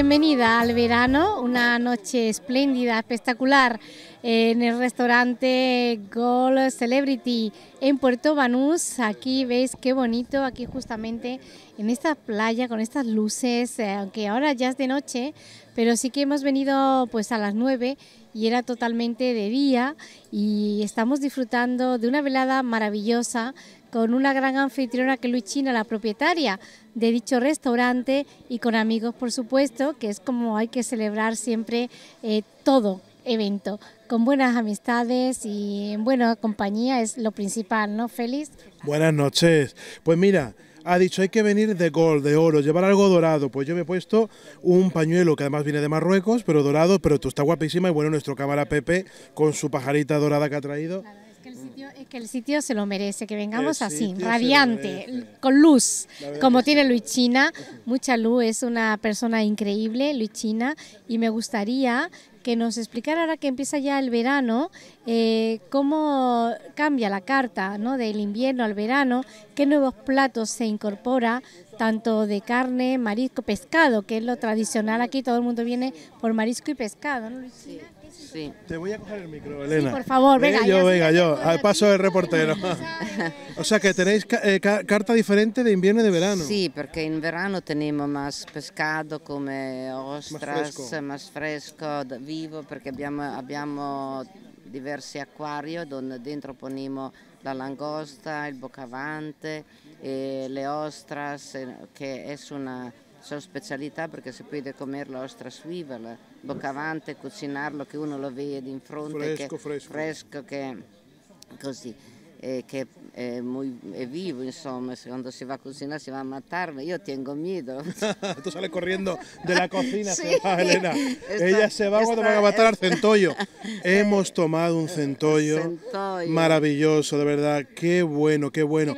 bienvenida al verano, una noche espléndida, espectacular en el restaurante Gold Celebrity en Puerto Banús. Aquí veis qué bonito, aquí justamente en esta playa con estas luces, eh, aunque ahora ya es de noche, pero sí que hemos venido pues a las 9 y era totalmente de día y estamos disfrutando de una velada maravillosa con una gran anfitriona que es Luchina, la propietaria de dicho restaurante y con amigos por supuesto, que es como hay que celebrar siempre eh, todo evento, con buenas amistades y en buena compañía es lo principal, ¿no, Félix? Buenas noches. Pues mira, ha dicho hay que venir de gol, de oro, llevar algo dorado. Pues yo me he puesto un pañuelo que además viene de Marruecos, pero dorado, pero tú está guapísima y bueno, nuestro cámara Pepe con su pajarita dorada que ha traído. Es que el sitio, se lo merece, que vengamos así, radiante, con luz, como tiene Luichina, mucha luz, es una persona increíble, Luichina, y me gustaría que nos explicara ahora que empieza ya el verano, eh, cómo cambia la carta ¿no? del invierno al verano, qué nuevos platos se incorpora, tanto de carne, marisco, pescado, que es lo tradicional aquí, todo el mundo viene por marisco y pescado, ¿no, Sí. Te voy a coger el micro, Elena. por favor, venga. yo, venga, yo, al paso del reportero. o sea que tenéis eh, carta diferente de invierno y de verano. Sí, porque en verano tenemos más pescado como ostras, más fresco, vivo, porque abbiamo, abbiamo diversi acquari donde dentro ponemos la langosta, il bocavante, eh, le ostras, eh, che è una sua specialità perché si può comer la ostra swivel, bocavante, cucinarlo che uno lo vede in fronte, fresco, che, fresco. fresco che così. eh, che è, muy, è, vivo, insomma, cuando si va a cocinar si va a matar, yo tengo miedo. Tú sales corriendo de la cocina, sí, se va Elena. Ella se va cuando van a matar al centollo. Hemos tomado un centollo, centollo, maravilloso, de verdad, qué bueno, qué bueno.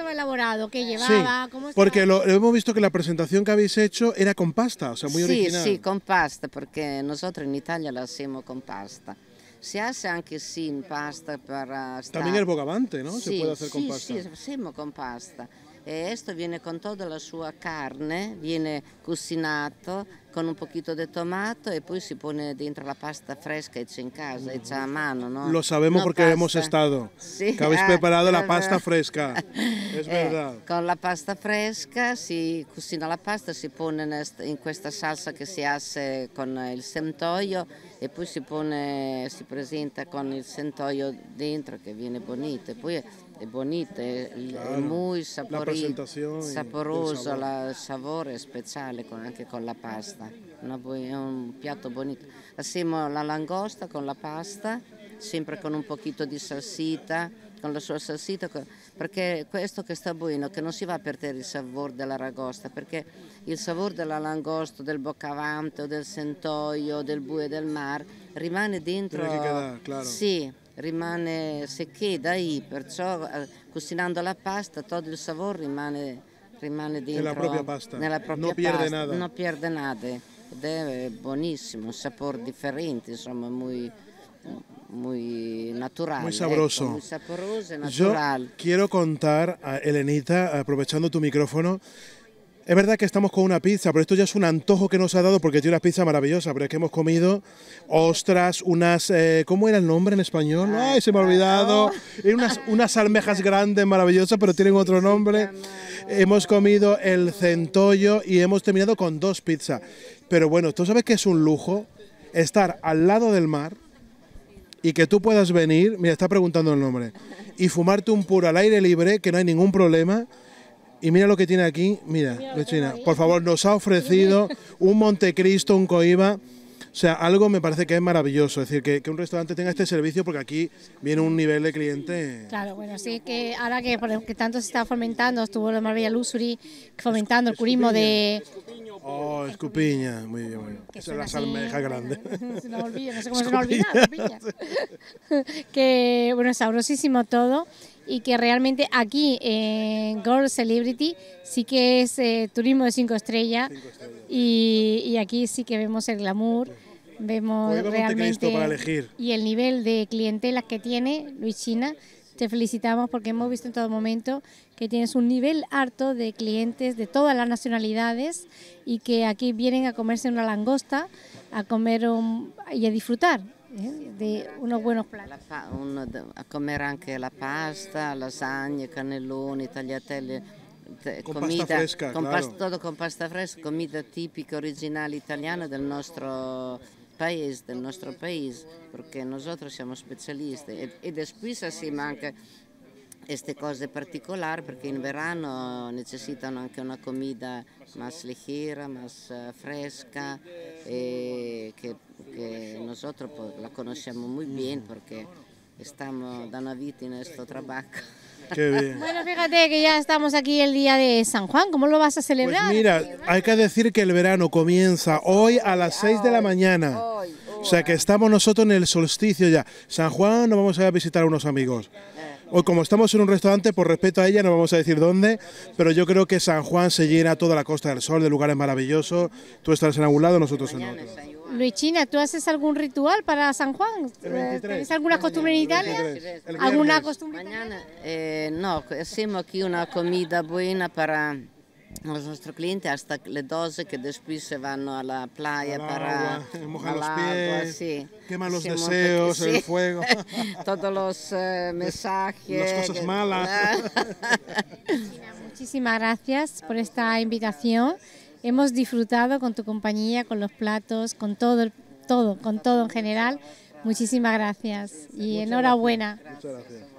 Estaba elaborado, qué llevaba, sí, cómo. Porque lo, hemos visto que la presentación que habéis hecho era con pasta, o sea, muy sí, original. Sí, con pasta, porque nosotros en Italia la hacemos con pasta. Se hace anche sin pasta para estar... También el bogavante, ¿no? Sí, Se puede hacer sí, con pasta. Sí, hacemos con pasta. E questo viene con tutta la sua carne, viene cucinato con un poquito de tomato e poi si pone dentro la pasta fresca hecha en casa, hecha a mano, ¿no? Lo sabemos no porque pasta. hemos estado. Sí. Que habéis ah, preparado la pasta fresca. Es eh, verdad. Con la pasta fresca si cucina la pasta, si pone in questa salsa che si hace con il centoio e poi si pone, si presenta con il centoio dentro che viene bonito. E poi è bonito, è, claro. è muy sapori, la saporoso, il sapore speciale con, anche con la pasta. Una, è un piatto bonito. Hacemos la langosta con la pasta, sempre con un pochino di salsita, con la sua salsita, perché questo che sta buono, che non si va a perdere il sapore della ragosta, perché il sapore della langosta, del boccavante, del centoio, del bue del mar rimane dentro. Quedar, claro. Sì, rimane, se queda ahí, perciò cucinando la pasta tutto il sapore rimane, rimane dentro. Nella propria pasta. Nella propria non pierde nada. Non pierde nada. Ed è buonissimo, un sapore differente, insomma, muy, muy natural. Muy sabroso. Ecco, muy saboroso y natural. Yo quiero contar, a Elenita, aprovechando tu micrófono, es verdad que estamos con una pizza, pero esto ya es un antojo que nos ha dado porque tiene una pizza maravillosa, pero es que hemos comido ostras, unas, eh, ¿cómo era el nombre en español? Ay, se me ha olvidado. Oh. Unas, unas almejas grandes, maravillosas, pero tienen otro nombre. Hemos comido el centollo y hemos terminado con dos pizzas. Pero bueno, tú sabes que es un lujo estar al lado del mar y que tú puedas venir, mira, está preguntando el nombre, y fumarte un puro al aire libre, que no hay ningún problema. Y mira lo que tiene aquí, mira, Lechina, por favor, nos ha ofrecido un Montecristo, un Coiba, o sea, algo me parece que es maravilloso, es decir, que, que, un restaurante tenga este servicio porque aquí viene un nivel de cliente... Claro, bueno, sí que ahora que, que tanto se está fomentando, estuvo la Maravilla Luxury fomentando el turismo de... Oh, escupiña, muy bien, muy bien. Esa es la almeja grande. se nos olvida, no sé cómo se nos olvida, escupiña. que, bueno, sabrosísimo todo y que realmente aquí en Gold Celebrity sí que es eh, turismo de cinco estrellas, cinco estrellas. Y, y, aquí sí que vemos el glamour, vemos realmente para elegir. y el nivel de clientela que tiene Luis China te felicitamos porque hemos visto en todo momento que tienes un nivel alto de clientes de todas las nacionalidades y que aquí vienen a comerse una langosta, a comer y a disfrutar eh, de unos buenos platos. a comer anche la pasta, lasagne, cannelloni, tagliatelle con comida, pasta fresca, con claro. pasta, con pasta fresca, comida tipica original italiana del nostro país, del nostro país, perché nosotros siamo specialisti e, e después hacemos anche queste cose particolari perché in verano necessitano anche una comida más ligera, más uh, fresca e che, che nosotros la conosciamo muy bien perché stiamo da una vita in questo trabajo. Bueno, fíjate que ya estamos aquí el día de San Juan. ¿Cómo lo vas a celebrar? Pues mira, hay que decir que el verano comienza hoy a las 6 de la mañana. O sea que estamos nosotros en el solsticio ya. San Juan nos vamos a, ir a visitar a unos amigos. Hoy como estamos en un restaurante, por respeto a ella no vamos a decir dónde, pero yo creo que San Juan se llena toda la Costa del Sol de lugares maravillosos. Tú estás en algún lado, nosotros en otro. Luichina, ¿tú haces algún ritual para San Juan? ¿Tienes alguna costumbre en Italia? ¿Alguna costumbre? Mañana, eh, no, hacemos aquí una comida buena para los nuestros clientes hasta las 12 que después se van a la playa para mojar los pies, sí. queman los deseos, el fuego. Todos los uh, mensajes. Las cosas malas. Muchísimas gracias por esta invitación. Hemos disfrutado con tu compañía, con los platos, con todo, todo, con todo en general. Muchísimas gracias y Muchas enhorabuena. Gracias. Muchas gracias.